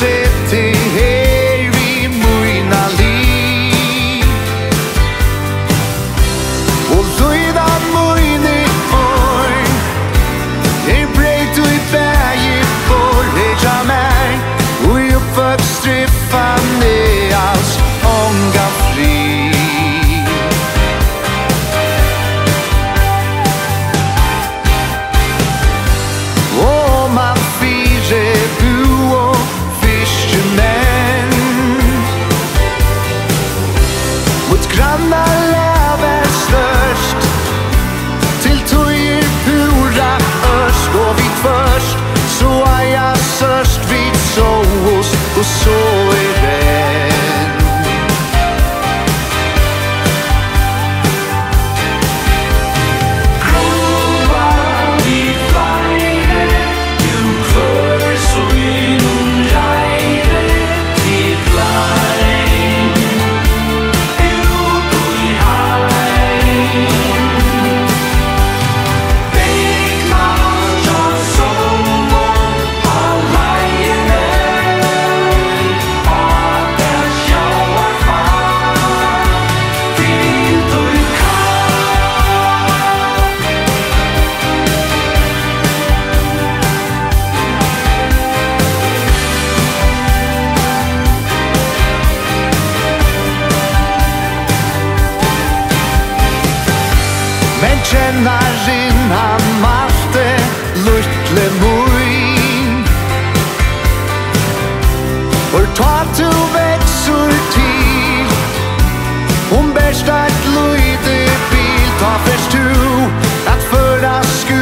say Rana kjenner sin han maste luttle moin Og ta to vetsur til Om best at luide bil Ta fest du at føra skur